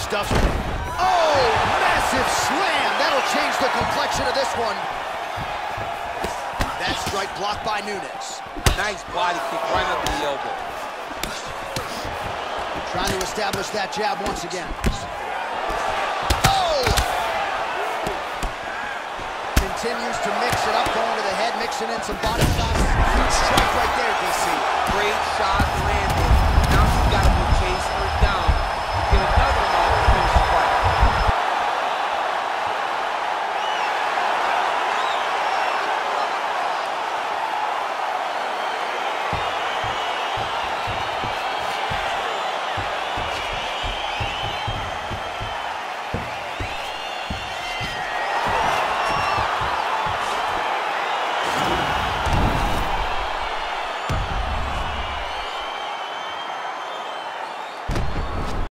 Stuffs. Oh, massive slam. That'll change the complexion of this one. That strike blocked by Nunes. Nice body kick right up the elbow. Trying to establish that jab once again. Oh! Continues to mix it up, going to the head, mixing in some body shots. Huge strike right there, DC.